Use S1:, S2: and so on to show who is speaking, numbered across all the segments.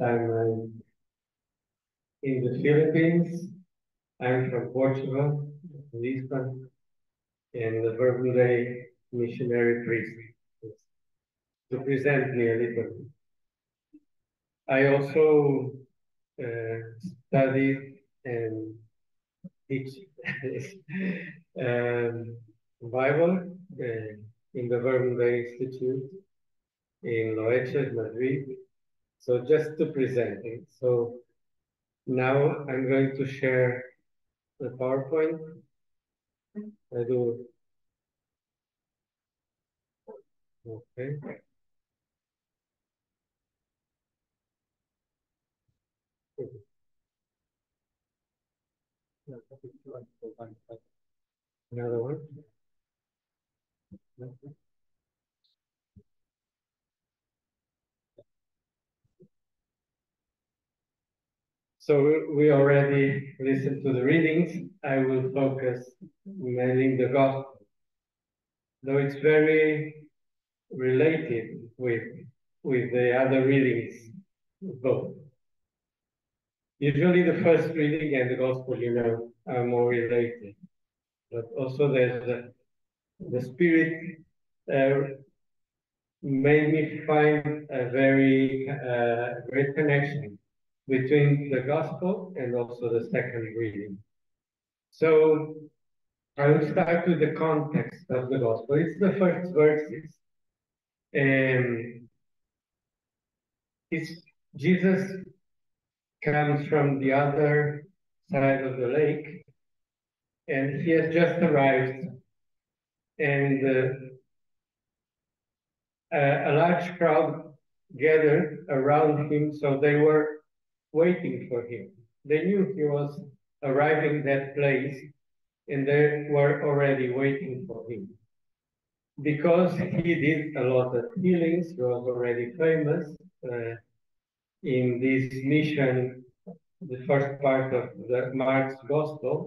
S1: I'm in the Philippines. I'm from Portugal, Lisbon, and the Dei missionary priest to present me a little. I also uh, studied and teach um, Bible uh, in the Dei Institute in Loeches, Madrid. So just to present it. So now I'm going to share the PowerPoint. I do. Okay. Another one. So we already listened to the readings. I will focus mainly the gospel, though it's very related with with the other readings both. Usually the first reading and the gospel, you know, are more related. But also there's the, the spirit uh, made me find a very uh, great connection between the gospel and also the second reading. So I will start with the context of the gospel. It's the first verses. And it's Jesus comes from the other side of the lake and he has just arrived and uh, a, a large crowd gathered around him so they were waiting for him. They knew he was arriving that place and they were already waiting for him. Because he did a lot of healings, he was already famous uh, in this mission, the first part of the Mark's Gospel.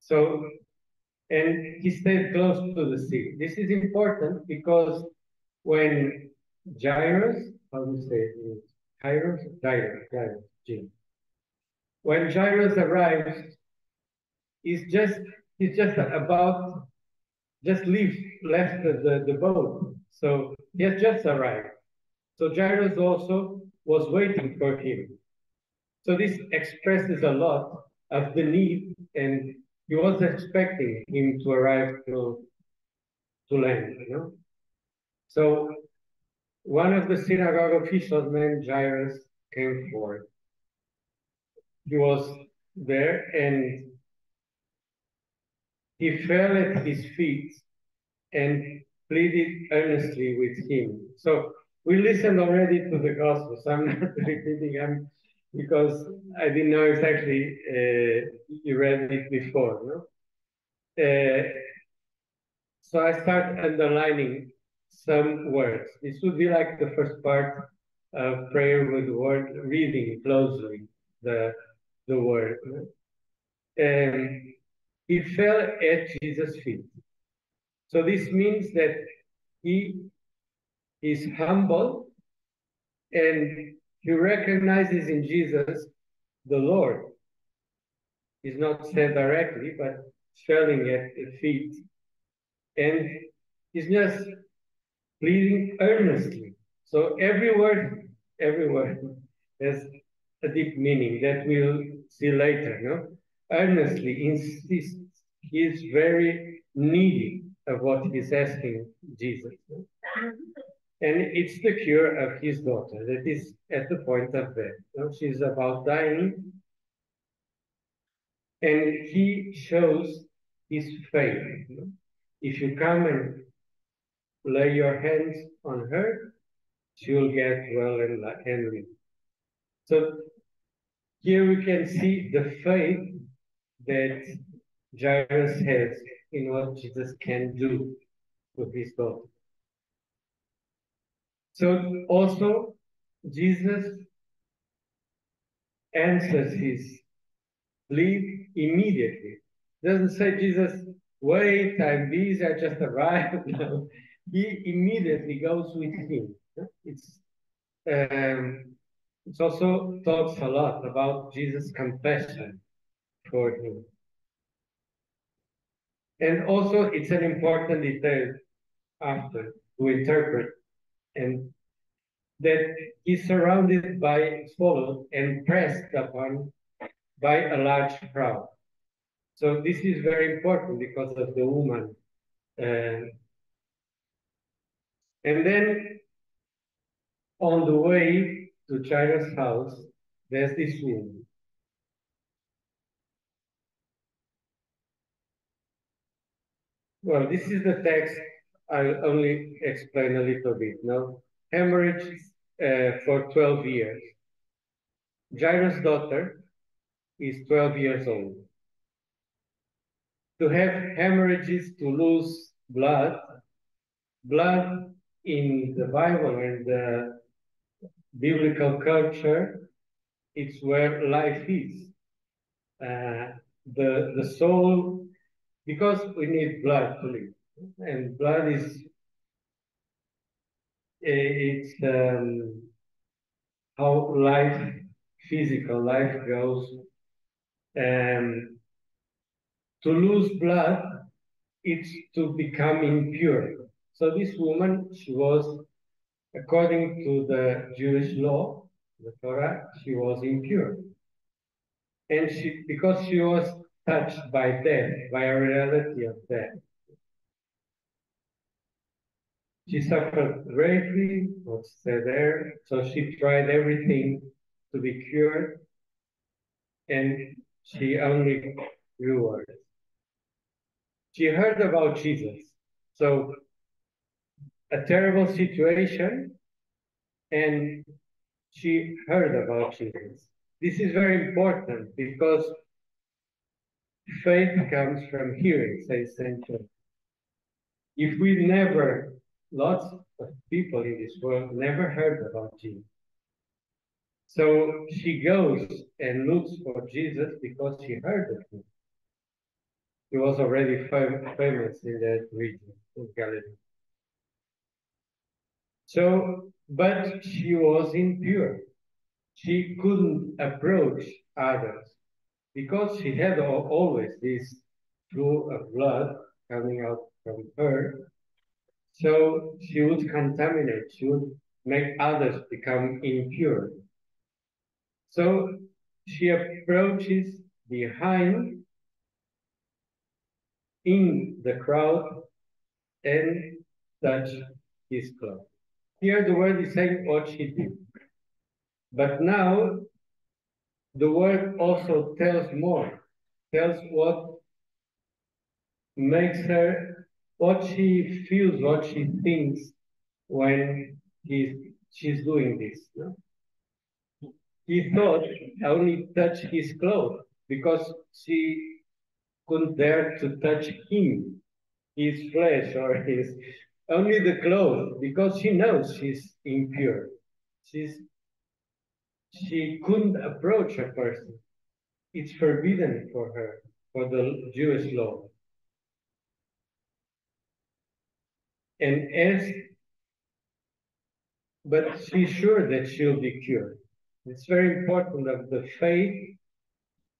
S1: So, and he stayed close to the sea. This is important because when Jairus, how do you say it? Jairus, Jairus, Jairus, Jim. When Jairus arrives, he's just he's just about just leave left the, the boat. So he has just arrived. So Jairus also was waiting for him. So this expresses a lot of the need, and he was expecting him to arrive to to land, you know. So one of the synagogue officials named Jairus came forward. He was there and he fell at his feet and pleaded earnestly with him. So we listened already to the gospel, so I'm not repeating them because I didn't know exactly uh, you read it before. No? Uh, so I start underlining some words. This would be like the first part of prayer with the word, reading closely the, the word. And he fell at Jesus' feet. So this means that he is humble and he recognizes in Jesus the Lord. He's not said directly, but falling at the feet. And he's just pleading earnestly. So every word, every word has a deep meaning that we'll see later. No? Earnestly insists. He is very needy of what he's asking Jesus. No? And it's the cure of his daughter that is at the point of death. No? She's about dying. And he shows his faith. No? If you come and lay your hands on her, she'll get well and, and live. So here we can see the faith that Jairus has in what Jesus can do with his daughter. So also Jesus answers his plea immediately. Doesn't say Jesus, wait, I'm busy, I just arrived. he immediately goes with him. It's um, It also talks a lot about Jesus' compassion for him. And also, it's an important detail after to interpret, and that he's surrounded by followed and pressed upon by a large crowd. So this is very important because of the woman. Uh, and then on the way to Jairus' house, there's this woman. Well, this is the text. I'll only explain a little bit. No, hemorrhage uh, for 12 years. Jairus' daughter is 12 years old. To have hemorrhages, to lose blood, blood in the Bible and the biblical culture, it's where life is. Uh, the, the soul, because we need blood to live, and blood is it's um, how life, physical life goes. Um, to lose blood, it's to become impure. So this woman, she was, according to the Jewish law, the Torah, she was impure. And she, because she was touched by death, by a reality of death, she suffered greatly, what's there, so she tried everything to be cured, and she only grew worse. She heard about Jesus, so a terrible situation, and she heard about Jesus. This is very important because faith comes from hearing, says St. John. If we never lots of people in this world never heard about Jesus. So she goes and looks for Jesus because she heard of him. He was already fam famous in that region, in Galilee. So, but she was impure. She couldn't approach others because she had always this flow of blood coming out from her so she would contaminate, she would make others become impure. So she approaches behind in the crowd and touch his cloth. Here the word is saying what she did. But now the word also tells more, tells what makes her what she feels, what she thinks when he's, she's doing this. No? He thought I only touch his clothes because she couldn't dare to touch him, his flesh or his only the clothes because she knows she's impure. She's she couldn't approach a person. It's forbidden for her, for the Jewish law. and as but she's sure that she'll be cured. It's very important of the faith.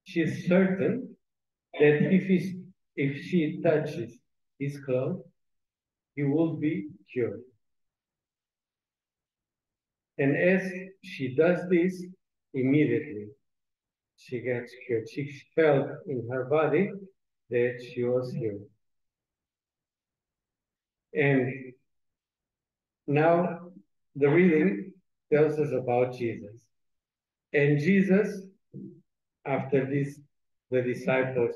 S1: She's certain that if, if she touches his clothes, he will be cured. And as she does this, immediately she gets cured. She felt in her body that she was healed. And now the reading tells us about Jesus. And Jesus, after this, the disciples,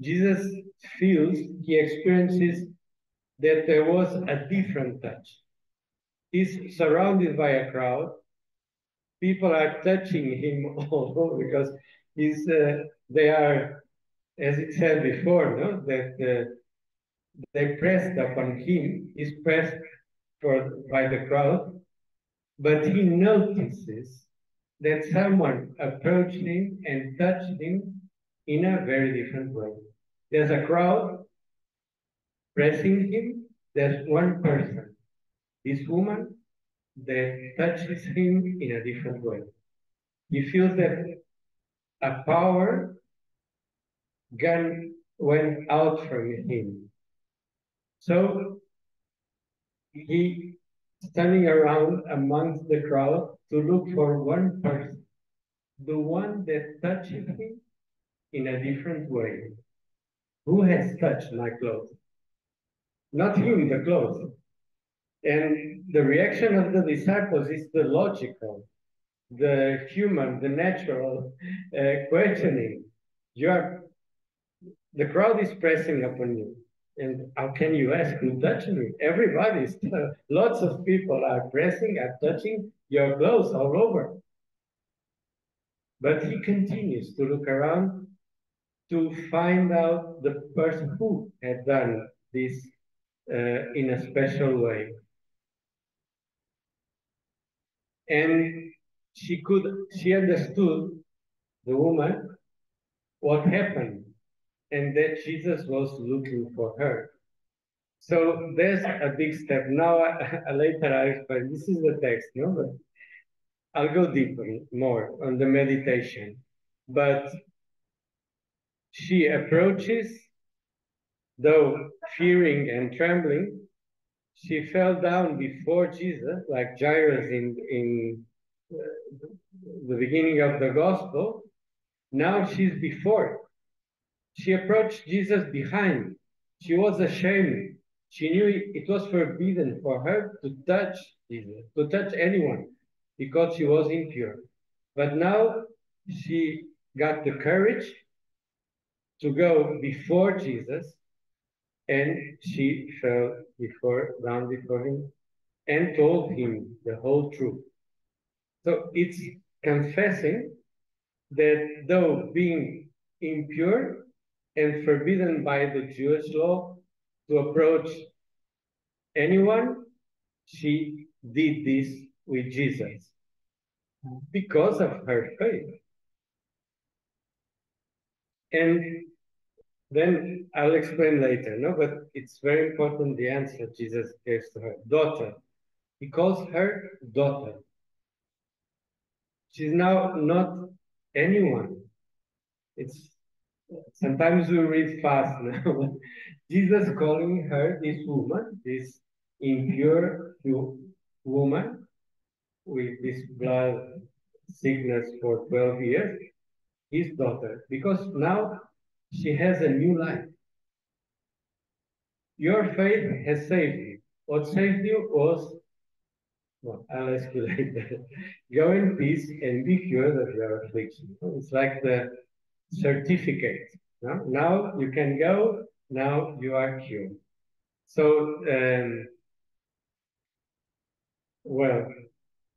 S1: Jesus feels, he experiences that there was a different touch. He's surrounded by a crowd. People are touching him all because he's, uh, they are, as it said before, no, that uh, they pressed upon him, he's pressed for, by the crowd, but he notices that someone approached him and touched him in a very different way. There's a crowd pressing him, there's one person, this woman, that touches him in a different way. he feels that a power gun went out from him. So he standing around amongst the crowd to look for one person, the one that touches him in a different way. Who has touched my clothes? Not him, the clothes. And the reaction of the disciples is the logical, the human, the natural uh, questioning. You are, the crowd is pressing upon you. And how can you ask who touched me? Everybody's, lots of people are pressing, are touching your clothes all over. But he continues to look around to find out the person who had done this uh, in a special way. And she could, she understood, the woman, what happened and that Jesus was looking for her. So there's a big step. Now, I, later I explain, this is the text, no? But I'll go deeper more on the meditation. But she approaches, though fearing and trembling, she fell down before Jesus, like Jairus in, in uh, the beginning of the gospel. Now she's before. She approached Jesus behind. She was ashamed. She knew it was forbidden for her to touch Jesus, to touch anyone, because she was impure. But now she got the courage to go before Jesus and she fell before down before him and told him the whole truth. So it's confessing that though being impure and forbidden by the Jewish law to approach anyone, she did this with Jesus because of her faith. And then I'll explain later, no? But it's very important the answer Jesus gave to her. Daughter. He calls her daughter. She's now not anyone. It's sometimes we read fast now. Jesus calling her this woman, this impure woman with this blood sickness for 12 years, his daughter, because now she has a new life. Your faith has saved you. What saved you was, well, I'll ask you later. Go in peace and be cured of your affliction. It's like the certificate. No? Now you can go, now you are cured. So, um, well,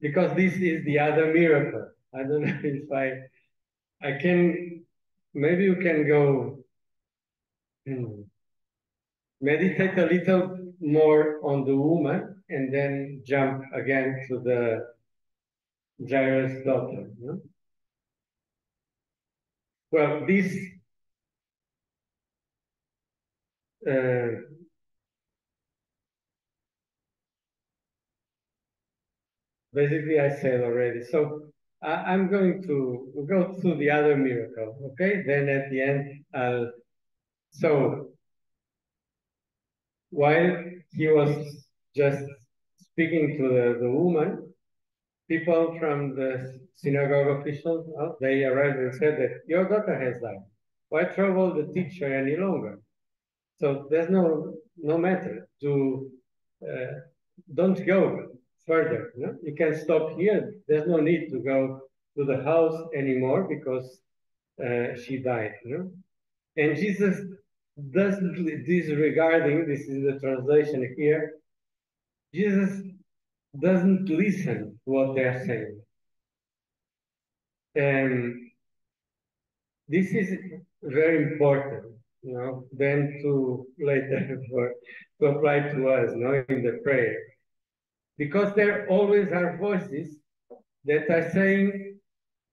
S1: because this is the other miracle. I don't know if I, I can maybe you can go hmm, meditate a little more on the woman and then jump again to the Jairus daughter. Well, this uh, basically I said already. So I, am going to go through the other miracle, okay? Then at the end, I'll. So, while he was just speaking to the, the woman, people from the synagogue officials, well, they arrived and said that your daughter has died. Why trouble the teacher any longer? So there's no no matter to uh, don't go further. You, know? you can stop here. There's no need to go to the house anymore because uh, she died. You know? And Jesus doesn't disregarding, this is the translation here, Jesus doesn't listen to what they're saying. And this is very important, you know, then to later for to apply to us, you know, in the prayer because there always are voices that are saying,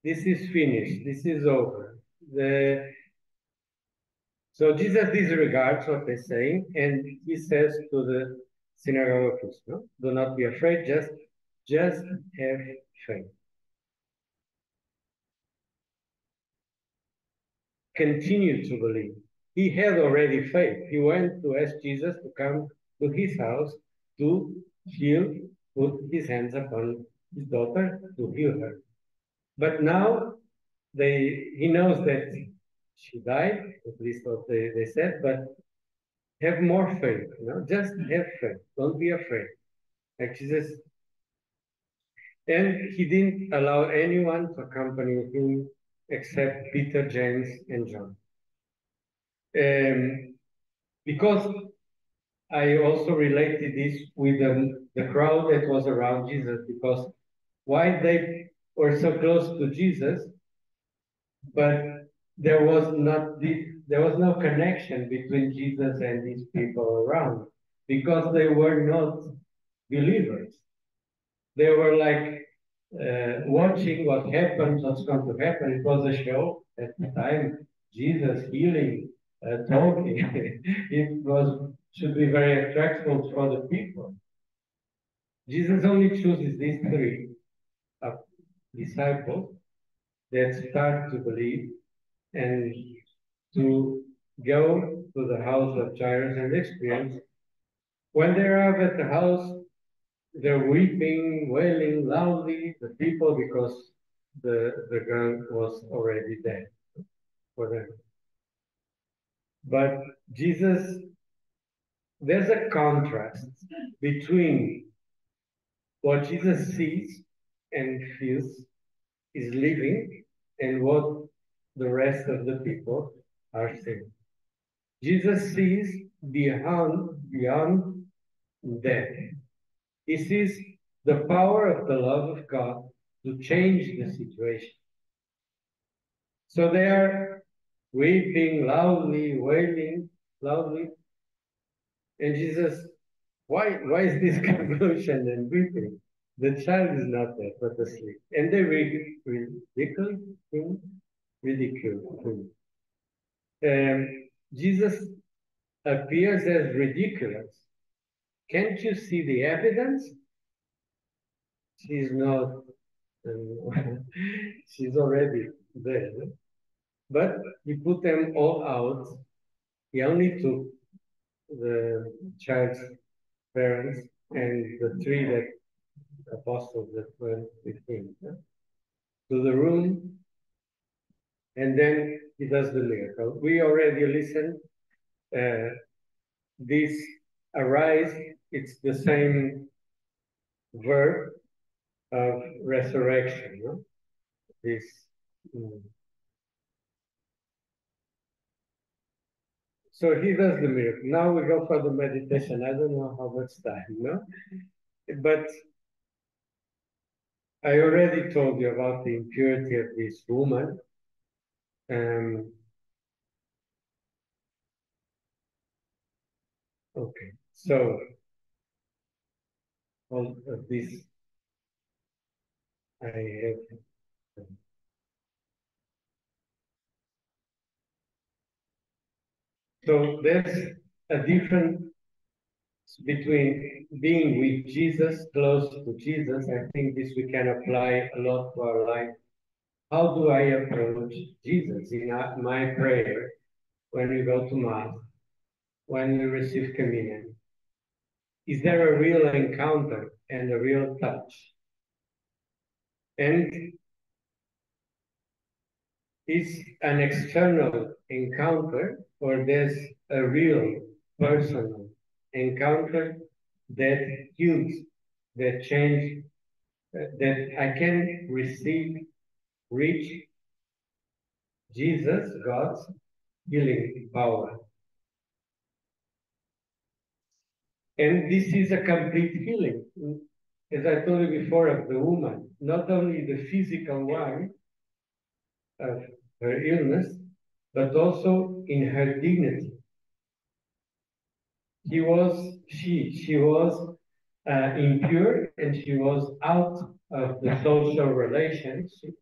S1: this is finished, this is over. The, so Jesus disregards what they're saying, and he says to the synagogue no? do not be afraid, just, just have faith. Continue to believe. He had already faith. He went to ask Jesus to come to his house to heal, put his hands upon his daughter to heal her. But now they he knows that she died, at least what they, they said, but have more faith, you know, just have faith. Don't be afraid. Like Jesus. And he didn't allow anyone to accompany him except Peter, James, and John. Um, because I also related this with the, the crowd that was around Jesus, because why they were so close to Jesus, but there was not the, there was no connection between Jesus and these people around because they were not believers. They were like uh, watching what happens, what's going to happen. It was a show at the time. Jesus healing, uh, talking. it was should be very attractive for the people. Jesus only chooses these three uh, disciples that start to believe and to go to the house of Jairus and experience. When they arrive at the house, they're weeping, wailing loudly, the people, because the, the girl was already dead for them. But Jesus, there's a contrast between what Jesus sees and feels is living and what the rest of the people are seeing. Jesus sees beyond, beyond death. He sees the power of the love of God to change the situation. So they are weeping loudly, wailing loudly. And Jesus, why, why is this convulsion and weeping? The child is not there but asleep. And they ridicule him, ridicule him. Um, Jesus appears as ridiculous. Can't you see the evidence? She's not, um, she's already dead. But he put them all out. He only took the child's parents and the three that apostles that went with him yeah? to the room, and then he does the miracle. We already listened. Uh, this arise, it's the same verb of resurrection. No? This. Mm. So he does the miracle. Now we go for the meditation. I don't know how much time, no? But I already told you about the impurity of this woman. Um, okay, so all of this I have. So there's a difference between being with Jesus, close to Jesus. I think this we can apply a lot to our life. How do I approach Jesus in my prayer when we go to Mass, when we receive communion? Is there a real encounter and a real touch? And is an external encounter or there's a real personal encounter that heals, that change, that I can receive, reach Jesus, God's healing power. And this is a complete healing. As I told you before of the woman, not only the physical one of her illness, but also in her dignity. He was, she, she was uh, impure and she was out of the social relationship.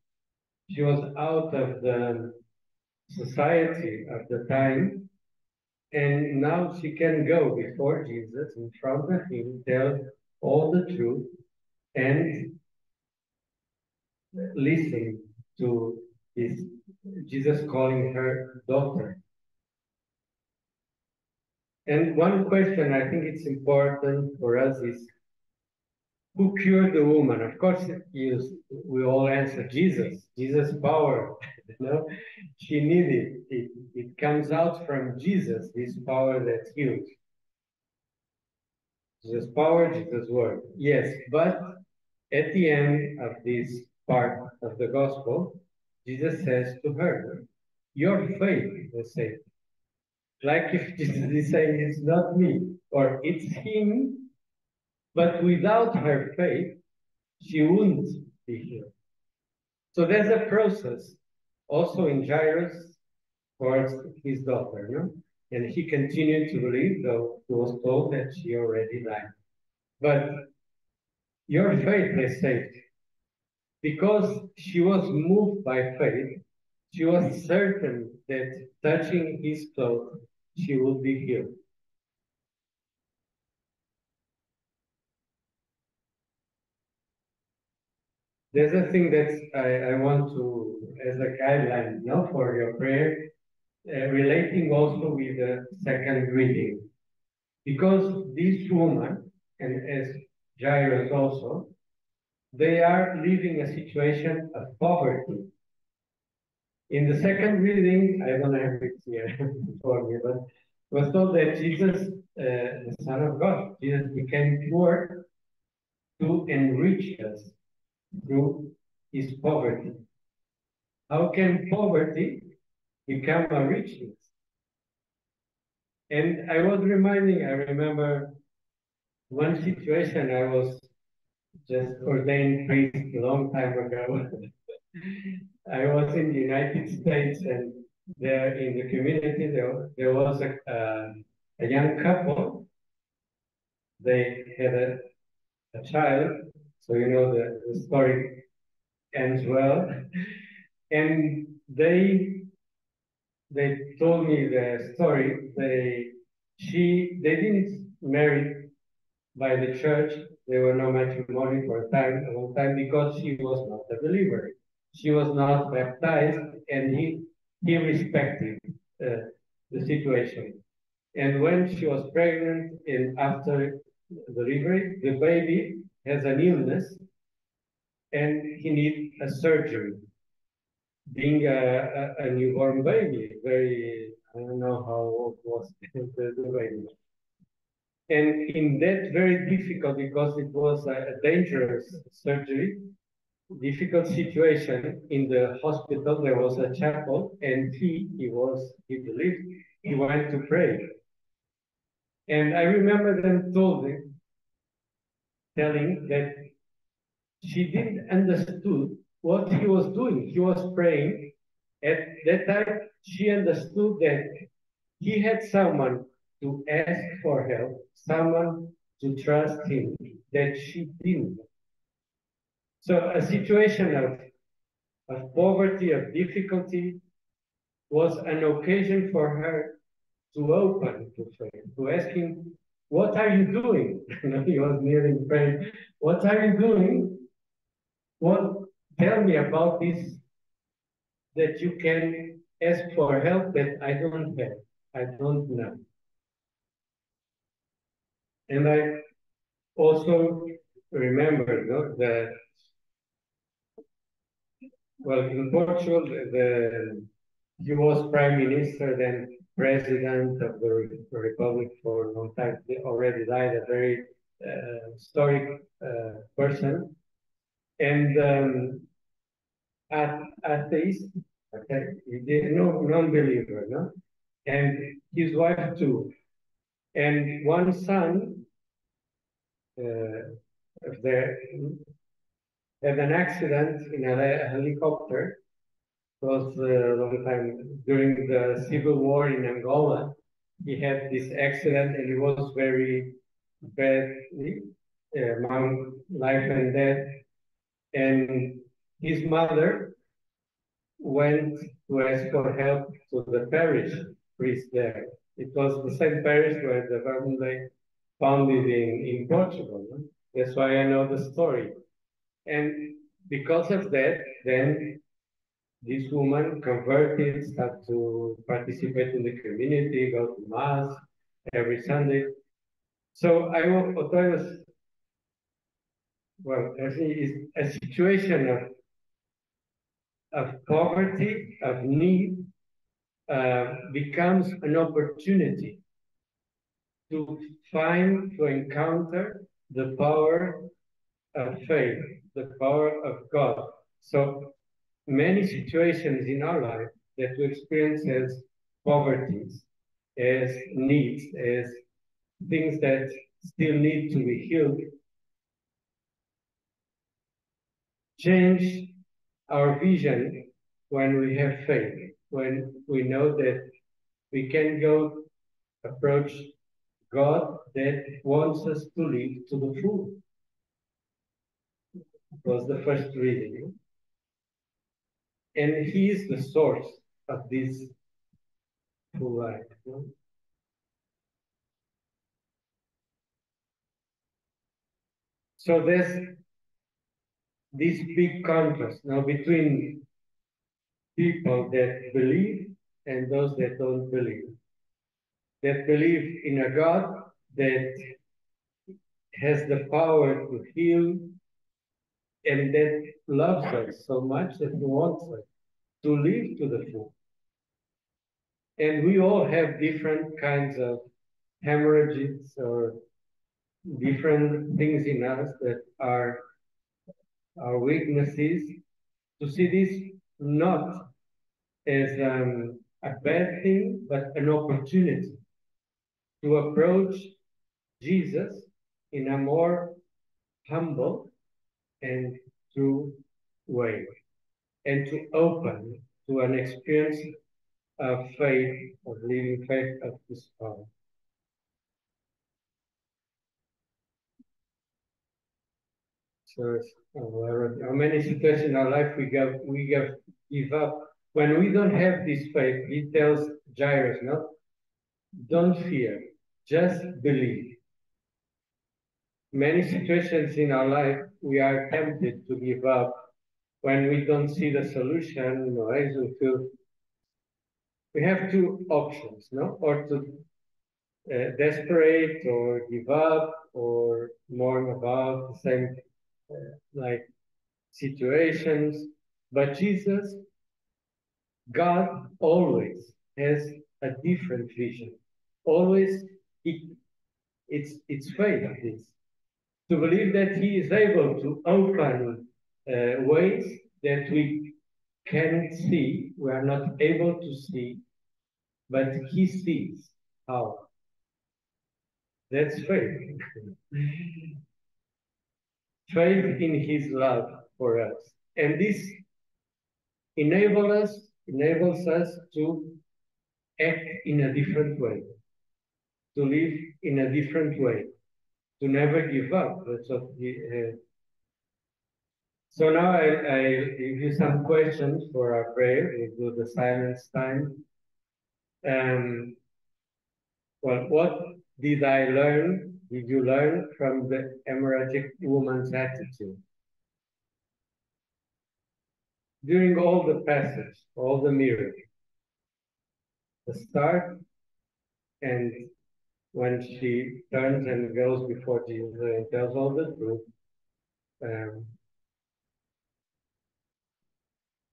S1: She was out of the society of the time. And now she can go before Jesus in front of him, tell all the truth, and listen to is Jesus calling her daughter. And one question I think it's important for us is who cured the woman? Of course, you, we all answer Jesus, Jesus' power. you know, she needed it. It comes out from Jesus, this power that heals. Jesus' power, Jesus' word. Yes, but at the end of this part of the gospel, Jesus says to her, Your faith will save you. Like if Jesus is saying, It's not me, or it's him, but without her faith, she wouldn't be healed. So there's a process also in Jairus towards his daughter, no? And he continued to believe, though he was told that she already died. But your faith has saved you. Because she was moved by faith, she was certain that touching his clothes, she would be healed. There's a thing that I, I want to, as a guideline, you know, for your prayer, uh, relating also with the second reading. Because this woman, and as Jairus also, they are living a situation of poverty. In the second reading, I don't have it here for me, but was told that Jesus, uh, the Son of God, Jesus became poor to enrich us through his poverty. How can poverty become a richness? And I was reminding, I remember one situation I was just ordained priest a long time ago. I was in the United States and there in the community there, there was a, uh, a young couple. They had a, a child, so you know the, the story ends well. And they they told me the story. They she they didn't marry by the church. There were no matrimony for a time, a long time, because she was not a believer. She was not baptized, and he he respected uh, the situation. And when she was pregnant and after the delivery, the baby has an illness, and he needs a surgery. Being a, a, a newborn baby, very I don't know how old was the, the baby and in that very difficult, because it was a dangerous surgery, difficult situation in the hospital, there was a chapel and he, he was, he believed, he went to pray. And I remember them told him, telling that she didn't understood what he was doing. He was praying. At that time, she understood that he had someone to ask for help, someone to trust him that she didn't. So a situation of, of poverty, of difficulty, was an occasion for her to open to faith, to ask him, what are you doing? he was kneeling praying, what are you doing? What tell me about this that you can ask for help that I don't have, I don't know. And I also remember no, that, well, in Portugal, the, he was prime minister, then president of the republic for a long time. He already died, a very uh, historic uh, person. And um, at, atheist, okay, he did no non-believer, no? And his wife too. And one son uh, had an accident in a helicopter. It was a long time during the civil war in Angola. He had this accident and he was very badly uh, among life and death. And his mother went to ask for help to the parish priest there. It was the same parish where the Verbum founded in, in Portugal. No? That's why I know the story. And because of that, then this woman converted, started to participate in the community, go to mass every Sunday. So I what I was well, I think is a situation of of poverty, of need, uh, becomes an opportunity to find, to encounter the power of faith, the power of God. So many situations in our life that we experience as poverties, as needs, as things that still need to be healed, change our vision when we have faith, when we know that we can go approach God that wants us to live to the full. Was the first reading. And He is the source of this full life. So there's this big contrast now between people that believe and those that don't believe. That believe in a God that has the power to heal and that loves us so much that he wants us to live to the full. And we all have different kinds of hemorrhages or different things in us that are our weaknesses, to see this not as um, a bad thing, but an opportunity to approach Jesus in a more humble and true way, and to open to an experience of faith, of living faith of this power. So how many situations in our life we give we give give up when we don't have this faith. He tells Jairus, no, don't fear, just believe. Many situations in our life we are tempted to give up when we don't see the solution. As we feel we have two options, no, or to uh, desperate or give up or mourn about the same like situations. But Jesus, God always has a different vision. Always, it, it's it's faith of this to believe that He is able to open uh, ways that we can't see, we are not able to see, but He sees how. That's faith. faith in his love for us. And this enable us, enables us to act in a different way, to live in a different way, to never give up. He uh, so now I, I give you some questions for our prayer. We do the silence time. Um, well, what did I learn did you learn from the hemorrhagic woman's attitude? During all the passage, all the miracles, the start and when she turns and goes before Jesus and tells all the truth, um,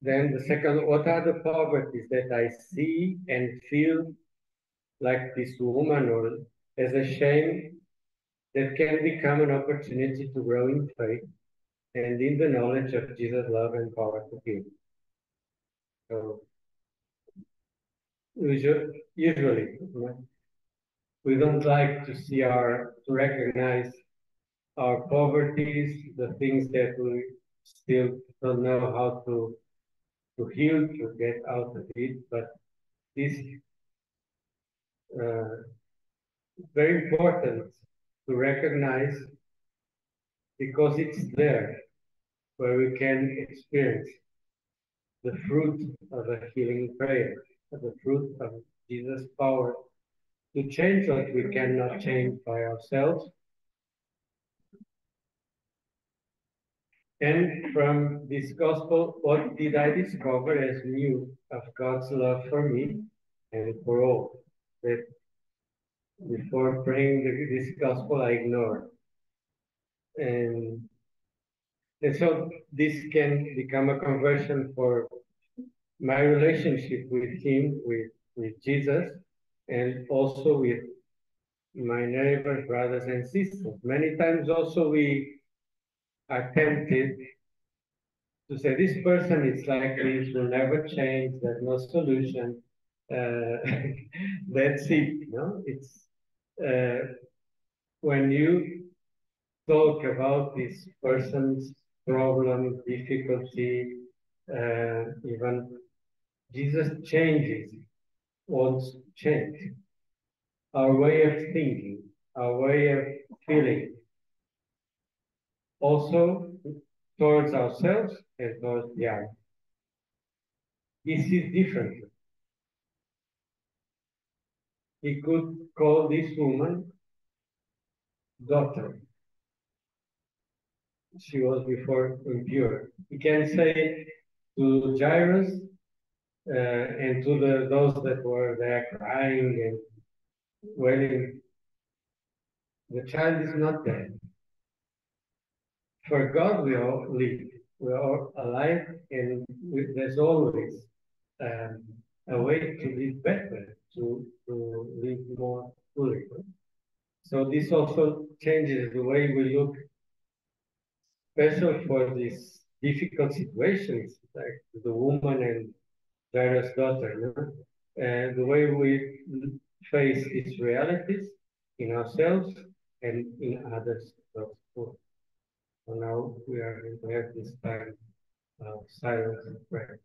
S1: then the second, what are the poverties that I see and feel like this woman or as a shame that can become an opportunity to grow in faith and in the knowledge of Jesus' love and power to give. So, usually, we don't like to see our, to recognize our poverties, the things that we still don't know how to, to heal, to get out of it, but this uh, very important to recognize because it's there where we can experience the fruit of a healing prayer, the fruit of Jesus' power to change what we cannot change by ourselves. And from this gospel, what did I discover as new of God's love for me and for all? That before praying this gospel, I ignored. And, and so this can become a conversion for my relationship with Him, with, with Jesus, and also with my neighbors, brothers, and sisters. Many times also we are tempted to say this person is like this, will never change, there's no solution. Uh, that's it. No, it's uh, when you talk about this person's problem, difficulty, uh, even Jesus changes, wants change. Our way of thinking, our way of feeling, also towards ourselves and towards the other. This is different. He could call this woman daughter. She was before impure. He can say to Jairus uh, and to the, those that were there crying and wailing, the child is not dead. For God, we all live. We are alive, and we, there's always um, a way to live better, to, to live more fully. So this also changes the way we look, especially for these difficult situations, like the woman and Jairus' daughter, and the way we face these realities in ourselves and in others. So now we are going to have this time of silence and prayer.